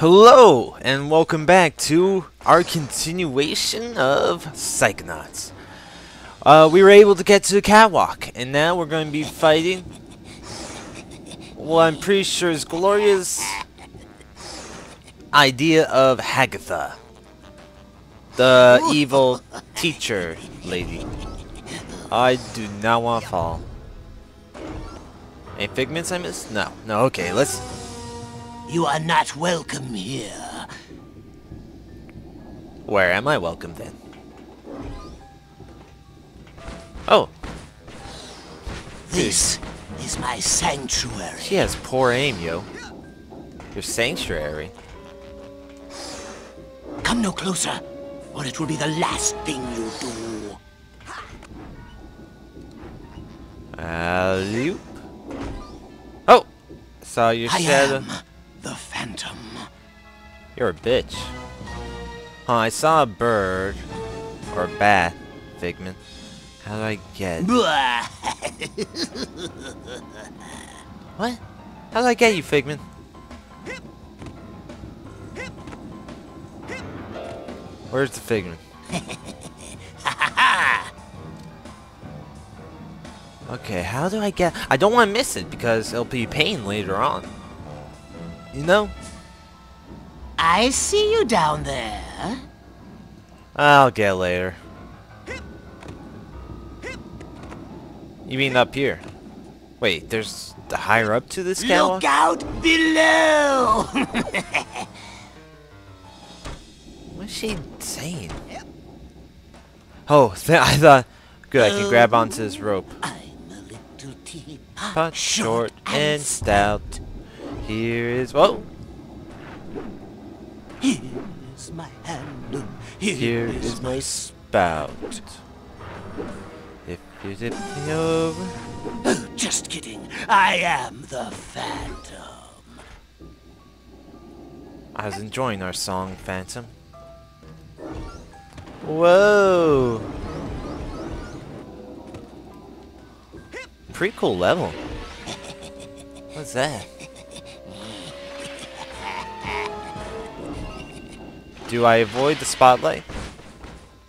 Hello, and welcome back to our continuation of Psychonauts. Uh, we were able to get to the catwalk, and now we're going to be fighting Well, I'm pretty sure it's Gloria's idea of Hagatha. The evil teacher lady. I do not want to fall. Any figments I missed? No. No, okay, let's... You are not welcome here. Where am I welcome then? Oh, This is my sanctuary. she has poor aim, yo. Your sanctuary. Come no closer, or it will be the last thing you do. Alley Oh! Saw your I shadow. am the Phantom. You're a bitch. Huh, I saw a bird. Or a bat. Figment. How do I get... What? How do I get you, Figment? Where's the Figment? Okay, how do I get... I don't want to miss it because it'll be pain later on. You know? I see you down there. I'll get later. You mean up here? Wait, there's the higher up to this Look out below. What's she saying? Oh, th I thought... Good, I can grab onto this rope. I'm a little teapot, uh, Pot short and stout. Here is... Whoa! Here's my handle. Here is my spout. If you tip me over... Oh, just kidding. I am the Phantom. I was enjoying our song, Phantom. Whoa! Pretty cool level. What's that? Do I avoid the spotlight?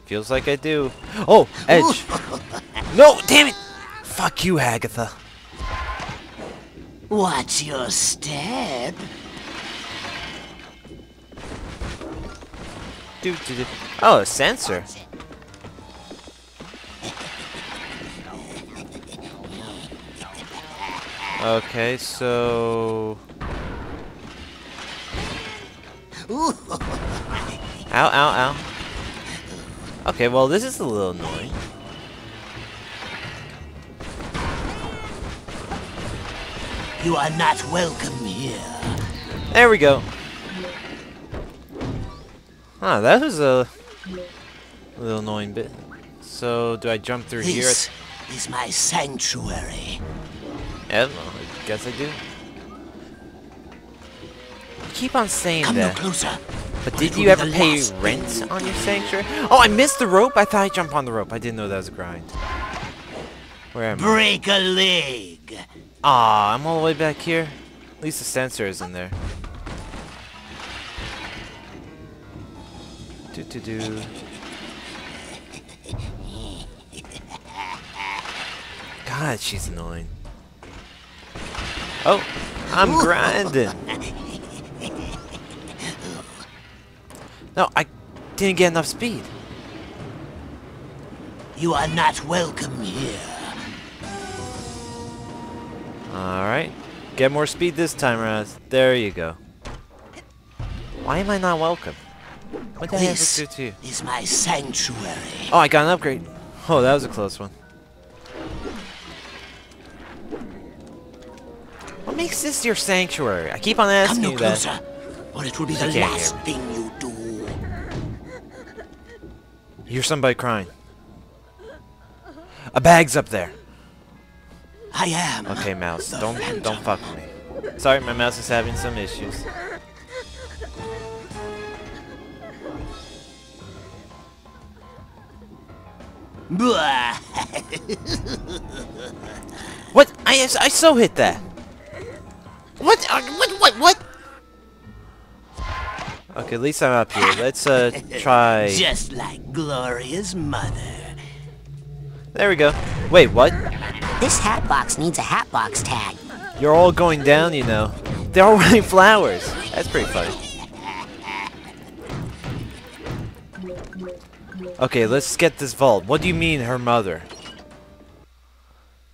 Feels like I do. Oh, edge. no, damn it! Fuck you, Agatha. What's your step? Do, do, do. Oh, a sensor. Okay, so... ow, ow. Ow. Okay, well, this is a little annoying. You are not welcome here. There we go. Ah, that was a little annoying bit. So, do I jump through here? This is my sanctuary. Yeah, well, I guess I do. You keep on saying Come no that. closer. But did you ever pay rent on your sanctuary? Oh, I missed the rope. I thought I jumped on the rope. I didn't know that was a grind. Where am I? Break a leg. Aw, I'm all the way back here. At least the sensor is in there. Do do do. God, she's annoying. Oh, I'm grinding. No, I didn't get enough speed. You are not welcome here. Alright. Get more speed this time around. There you go. Why am I not welcome? What the heck This is to you? is my sanctuary. Oh, I got an upgrade. Oh, that was a close one. What makes this your sanctuary? I keep on Come asking no you that. closer, or it will be She the hear last thing. You hear somebody crying. A bag's up there. I am. Okay, mouse. Don't Phantom. don't fuck with me. Sorry, my mouse is having some issues. What? I I so hit that. What? Uh, what? What? What? Okay, at least I'm up here. Let's uh try. Just like Gloria's mother. There we go. Wait, what? This hat box needs a hat box tag. You're all going down, you know. They're all wearing flowers. That's pretty funny. Okay, let's get this vault. What do you mean, her mother?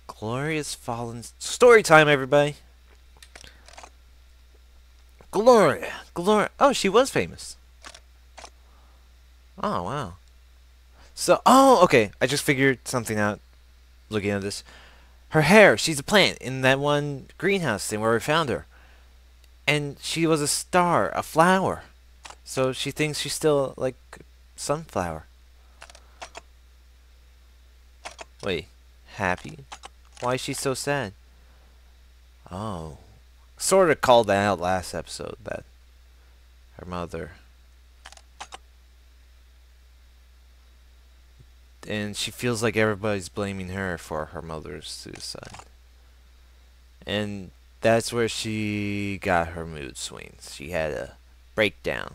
Gloria's fallen. Story time, everybody. Gloria. Gloria. Oh, she was famous. Oh, wow. So, oh, okay. I just figured something out looking at this. Her hair, she's a plant in that one greenhouse thing where we found her. And she was a star, a flower. So she thinks she's still like sunflower. Wait, happy? Why is she so sad? Oh. Sort of called that out last episode that her mother. And she feels like everybody's blaming her for her mother's suicide. And that's where she got her mood swings. She had a breakdown.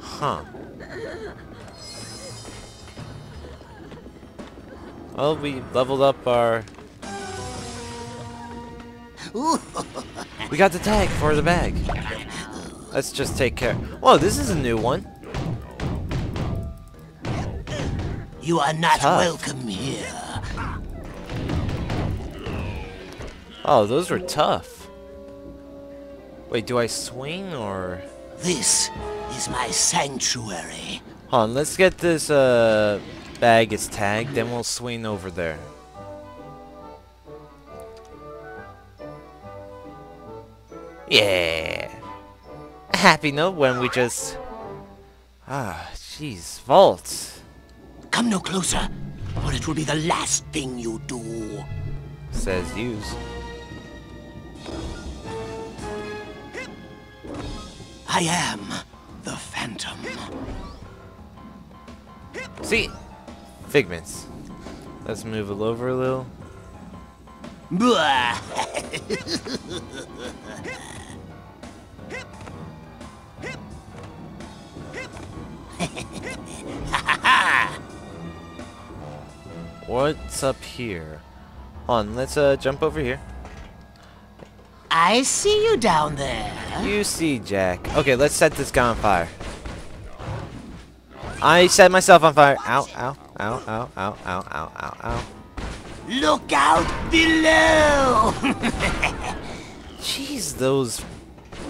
Huh. Well, we leveled up our... we got the tag for the bag. Let's just take care. Whoa, this is a new one. You are not Tough. welcome here. Oh, those were tough. Wait, do I swing or... This is my sanctuary. Hold on, let's get this uh, bag its tagged, then we'll swing over there. Yeah. A happy note when we just... Ah, jeez, vault. Come no closer, or it will be the last thing you do. Says use. I am the Phantom. See? Figments. Let's move it over a little. What's up here? Hold on, let's uh, jump over here. I see you down there. You see, Jack. Okay, let's set this guy on fire. I set myself on fire. Ow, ow, ow, ow, ow, ow, ow, ow, ow. Look out below! Jeez, those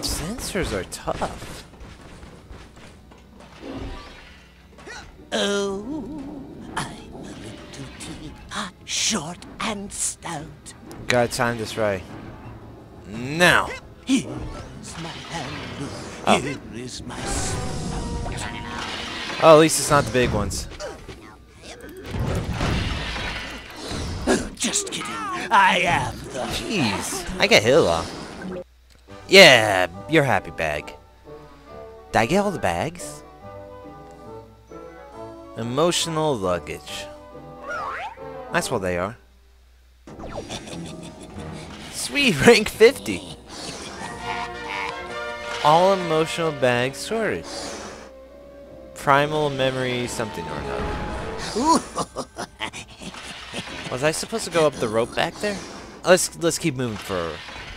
sensors are tough. Oh, I'm a little tea, ah, short and stout. Gotta time this right. Now. Here's my hand, Oh. Here is my spout. Oh, at least it's not the big ones. Just kidding. I am the. Jeez, I get hit a lot. Yeah, you're happy bag. Did I get all the bags? Emotional luggage. That's what they are. Sweet, rank 50. All emotional bags sorted. Primal memory something or another. Was I supposed to go up the rope back there? Let's let's keep moving for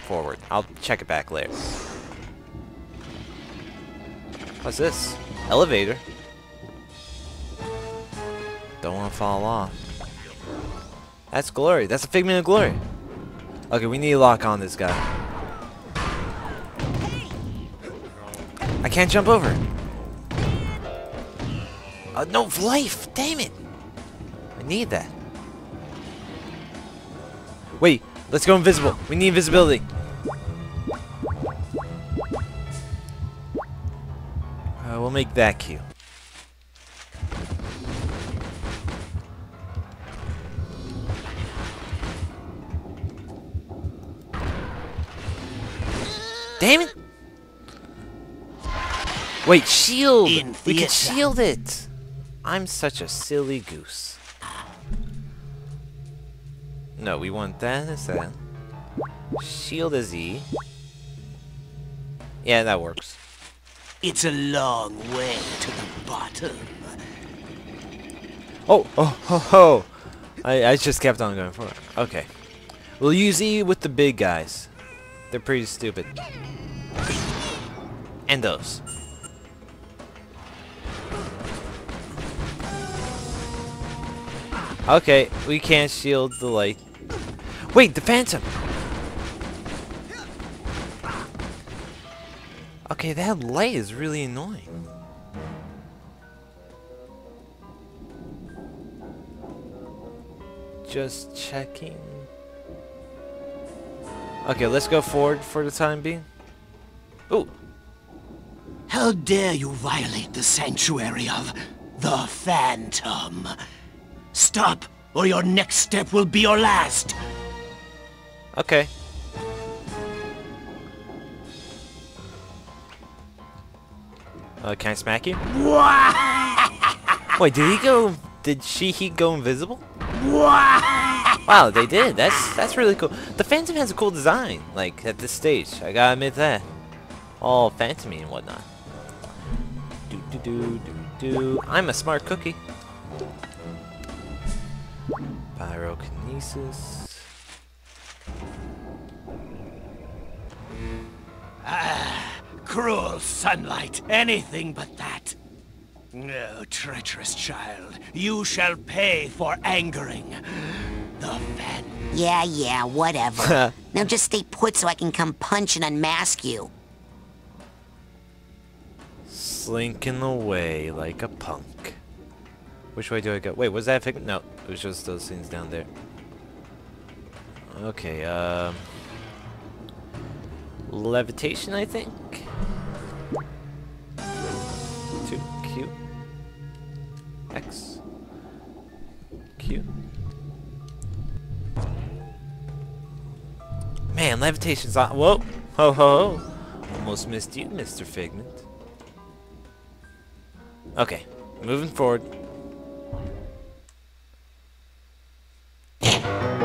forward. I'll check it back later. What's this? Elevator. Don't want to fall off. That's glory. That's a figment of glory. Okay, we need to lock on this guy. I can't jump over. Uh, no life. Damn it. I need that. Wait, let's go invisible. We need invisibility. Uh, we'll make that cue. Damn it! Wait, shield! In we can shield it! I'm such a silly goose. No, we want that as that. Shield as E. Yeah, that works. It's a long way to the bottom. Oh, oh, ho, ho. I, I just kept on going forward. Okay. We'll use E with the big guys. They're pretty stupid. And those. Okay, we can't shield the light. Wait, the phantom! Okay, that light is really annoying. Just checking. Okay, let's go forward for the time being. Ooh, How dare you violate the sanctuary of the Phantom? Stop, or your next step will be your last. okay. Uh, can I smack you? Wait, did he go? Did she he go invisible? Wow, they did. That's that's really cool. The Phantom has a cool design, like at this stage. I gotta admit that. All phantomy and whatnot. Do do do do do. I'm a smart cookie. Pyrokinesis. Ah, cruel sunlight, anything but that. No, treacherous child, you shall pay for angering the Phantom. Yeah, yeah, whatever. now just stay put so I can come punch and unmask you. Slinking away like a punk. Which way do I go? Wait, was that fig- No, it was just those things down there. Okay, um... Levitation, I think? Two, Q. X. Q. Man, levitation's on- Whoa! Ho ho ho! Almost missed you, Mr. Figment. Okay, moving forward.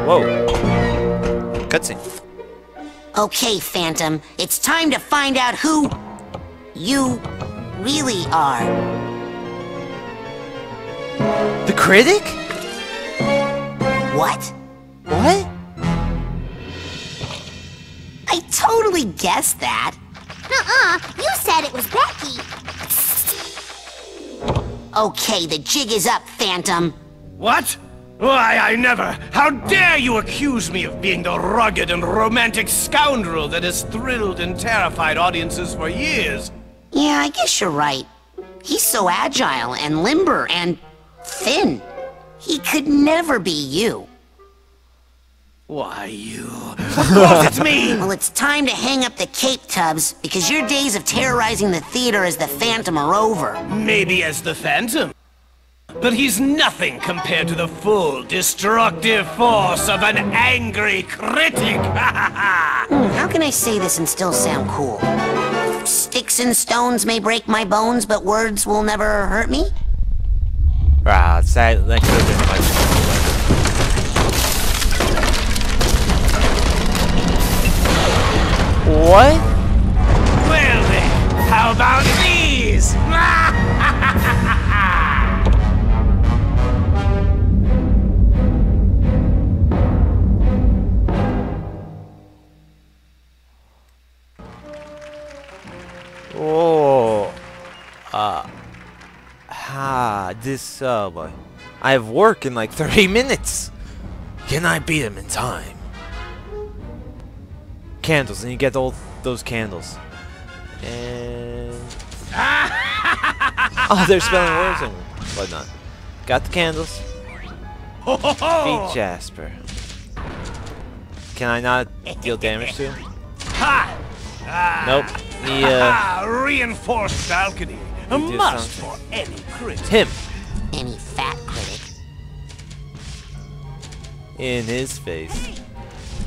Whoa. Cutscene. Okay, Phantom, it's time to find out who you really are. The critic? What? What? I totally guessed that. Uh-uh, you said it was Becky. Okay, the jig is up, Phantom. What? Why, I never! How dare you accuse me of being the rugged and romantic scoundrel that has thrilled and terrified audiences for years? Yeah, I guess you're right. He's so agile and limber and thin. He could never be you. Why, you... Of course it's me! Well, it's time to hang up the cape tubs because your days of terrorizing the theater as the Phantom are over. Maybe as the Phantom. But he's nothing compared to the full destructive force of an angry critic! Hmm, how can I say this and still sound cool? Sticks and stones may break my bones, but words will never hurt me? Wow, it's that, that could What? well then, how about these? Oh. Uh. Ah, this subway. I have work in like 30 minutes. Can I beat him in time? Candles, and you get all those candles. And. oh, they're spelling words and whatnot. Got the candles. Beat Jasper. Can I not deal damage to him? Ha! Nope. He, uh, reinforced balcony. A must something. for any critic. him. Any fat critic. In his face.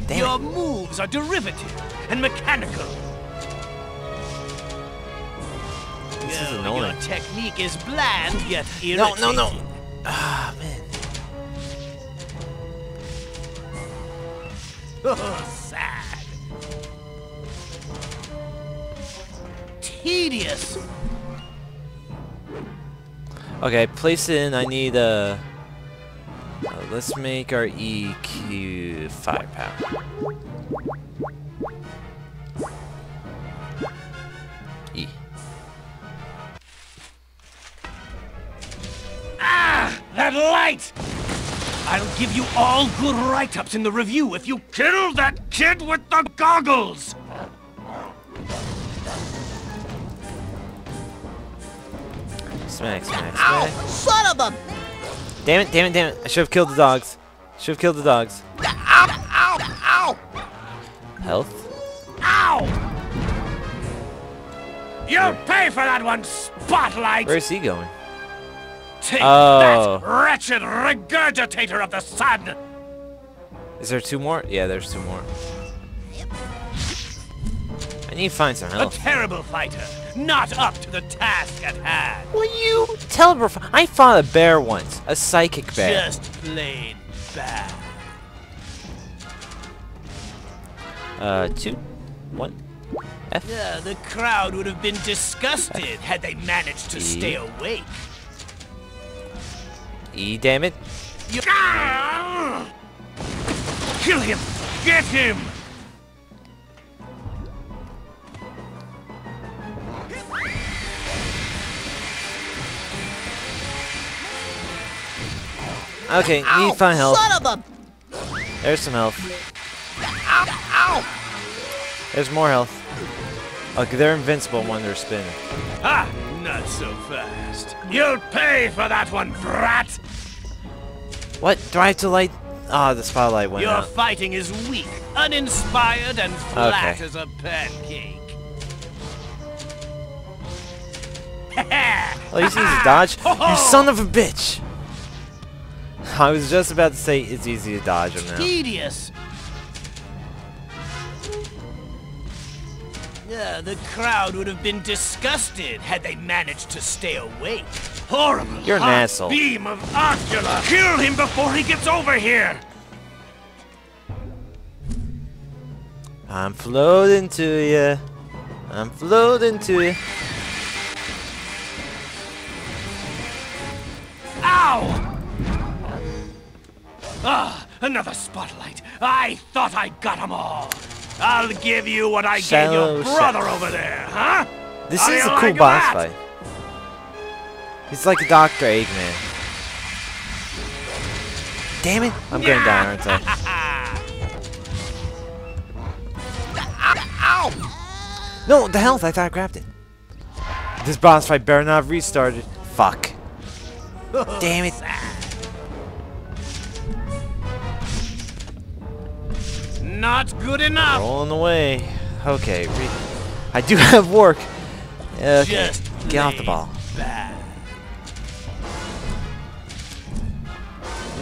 Damn Your it. moves are derivative and mechanical. This is Yo, annoying. Your technique is bland yet irritating. No, no, no. Ah, man. Oh, sad. tedious. Okay, place it in. I need a. Uh, let's make our EQ firepower. E. Ah, that light! I'll give you all good write-ups in the review if you kill that kid with the goggles! Smack, smack, smack. Son of a... Damn it, damn it, damn it. I should have killed the dogs. Should have killed the dogs. Health? Ow! You'll pay for that one, Spotlight! Where's he going? Take Oh. that, wretched regurgitator of the sun! Is there two more? Yeah, there's two more. I need to find some A terrible fighter, not up to the task at hand. Will you tell her? I fought a bear once. A psychic bear. Just plain bad. Uh, two, one, F. Yeah, the crowd would have been disgusted had they managed to stay awake. E, damn it. You-! Kill him! Get him! Okay, need to find health. Son of a... There's some health. Ow! There's more health. Okay, they're invincible when they're spinning. Ah, not so fast. You'll pay for that one, brat! What? Do I have to light? Ah, the spotlight went Your out. fighting is weak, uninspired, and flat Okay. as a pancake. Oh, he's easy to dodge. You son of a bitch! I was just about to say it's easy to dodge him now. Tedious. Yeah, the crowd would have been disgusted had they managed to stay awake. Horrible. You're an asshole. Beam of ocula. Kill him before he gets over here. I'm floating to you. I'm floating to you. Ow! Ah, another spotlight. I thought I got 'em all. I'll give you what I gave your brother over there, huh? This How is a cool like boss that? fight. He's like a Dr. Eggman. Damn it! I'm gonna die, aren't I? Ow! No, the health! I thought I grabbed it. This boss fight better not have restarted. Fuck. Damn it. Not good enough. Rolling away. Okay, re I do have work. Okay, Just get off the ball.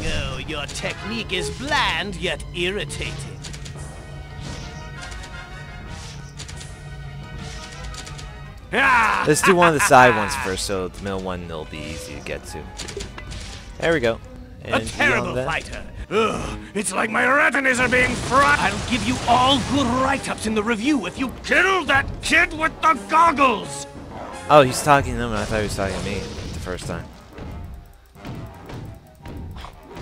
No, your technique is bland yet irritating. Ah! Let's do one of the side ones first, so the middle one will be easy to get to. There we go. A terrible fighter. Ugh, it's like my retinas are being fried. I'll give you all good write-ups in the review if you kill that kid with the goggles. Oh, he's talking to them, and I thought he was talking to me the first time.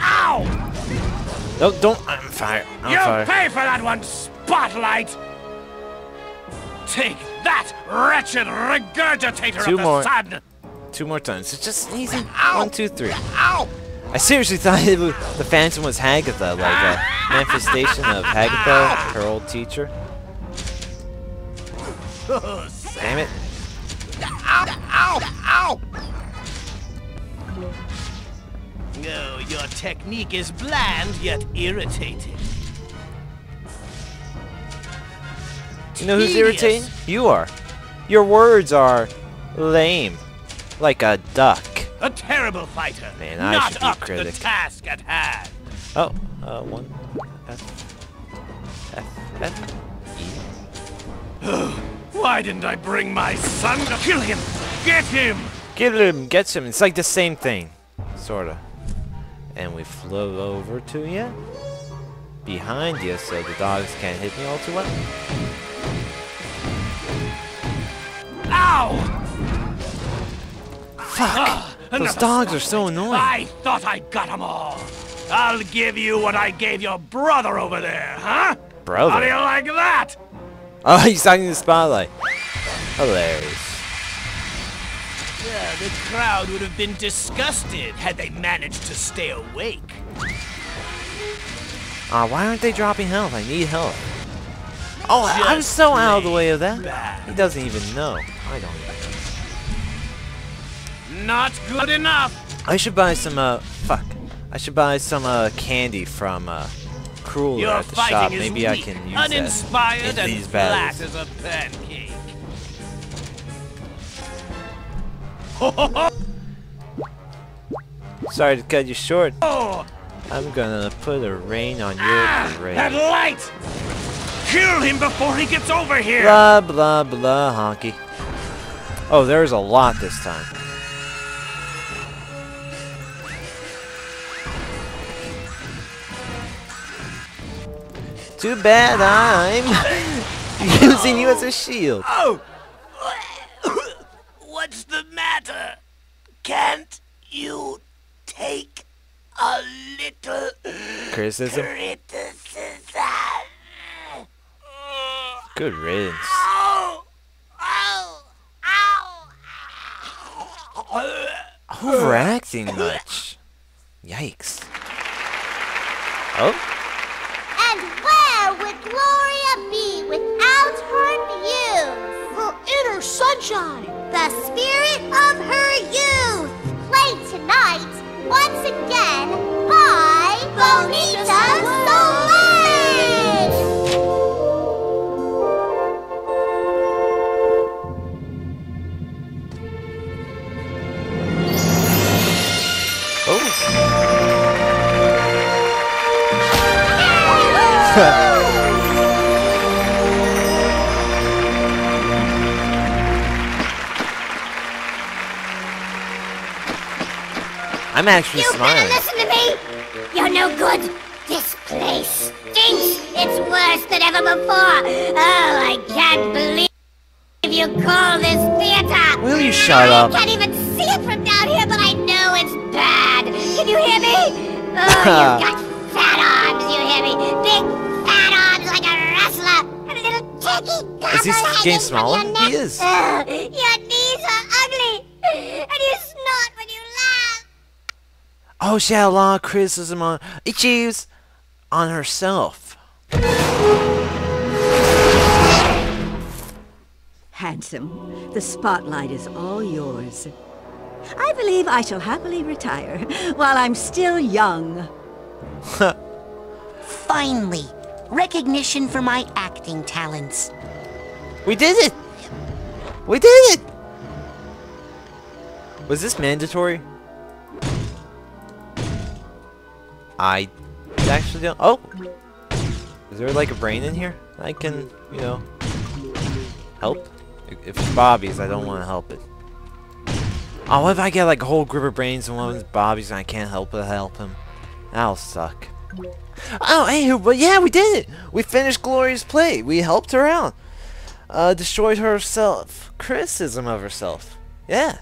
Ow! No, don't. I'm fire. I'm You'll fire. pay for that one, Spotlight! Take that, wretched regurgitator Two of the more. sun! Two more times. It's just easy. Ow. One, two, three. Ow! I seriously thought it was, the Phantom was Hagatha, like a manifestation of Hagatha, her old teacher. Oh, Damn it. Ow! Ow! Ow! No, your technique is bland yet irritating. You know who's irritating? You are. Your words are lame. Like a duck. A terrible fighter. Man, I not up critic. to the task at hand. Oh, uh, one. F. F. F. E. Why didn't I bring my son to kill him? Get him! Get him, gets him. It's like the same thing. Sorta. And we float over to you. Behind you so the dogs can't hit me all too well. Ow! Fuck! Those dogs are so annoying. I thought I got them all. I'll give you what I gave your brother over there, huh? Brother? How do you like that? Oh, he's to the spotlight. Hilarious. Yeah, the crowd would have been disgusted had they managed to stay awake. Ah, why aren't they dropping health? I need health. Oh, I- I'm so out of the way of that. He doesn't even know. I don't even Not good enough. I should buy some, uh, fuck. I should buy some, uh, candy from, uh, Cruller Your at the shop. Maybe weak, I can use uninspired, that in and these flat battles. as a pancake. Sorry to cut you short. Oh, I'm gonna put a rain on your ah, parade. that light! Kill him before he gets over here. Blah, blah, blah, honky. Oh, there's a lot this time. Too bad I'm using you as a shield. Oh! What's the matter? Can't you take a little Criticism? criticism? Good riddance. Ow! Ow! Ow! Overacting much. Yikes. Oh? And where would Gloria be without her muse? Her inner sunshine. The spirit of her youth. Played tonight, once again, by Bonita Soleil. Oh. I'm actually You smiling. listen to me! You're no good! This place stinks! It's worse than ever before! Oh, I can't believe you call this theater! Will you shut I up? can't even see it from down here, but I know it's bad! Can you hear me? Oh, you've got fat arms, you hear me? Big fat arms like a wrestler! And a little turkey Is getting hanging smaller? from your neck. He is. Ugh, Oh, she had a lot of criticism on issues on herself. Handsome, the spotlight is all yours. I believe I shall happily retire while I'm still young. Finally, recognition for my acting talents. We did it! We did it! Was this mandatory? I actually don't. Oh! Is there like a brain in here? I can, you know, help? If it's Bobby's, I don't want to help it. Oh, what if I get like a whole group of brains and one of Bobby's and I can't help but help him? That'll suck. Oh, hey, but yeah, we did it! We finished Gloria's play. We helped her out. Uh, destroyed herself. Criticism of herself. Yeah.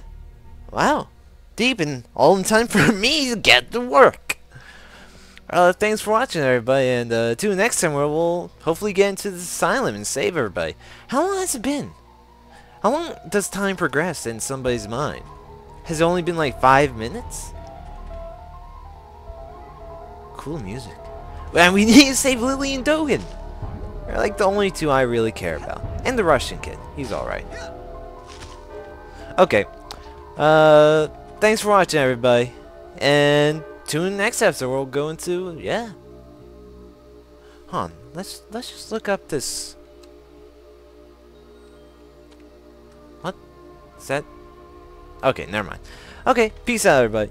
Wow. Deep and all in time for me to get to work. Uh, thanks for watching, everybody, and uh, tune next time where we'll hopefully get into the asylum and save everybody. How long has it been? How long does time progress in somebody's mind? Has it only been like five minutes? Cool music. And we need to save Lili and Dogen. They're like the only two I really care about. And the Russian kid. He's alright. Okay. Uh, thanks for watching, everybody. And tune in next episode we'll go into, yeah. Huh. Let's, let's just look up this. What? Is that? Okay, never mind. Okay, peace out, everybody.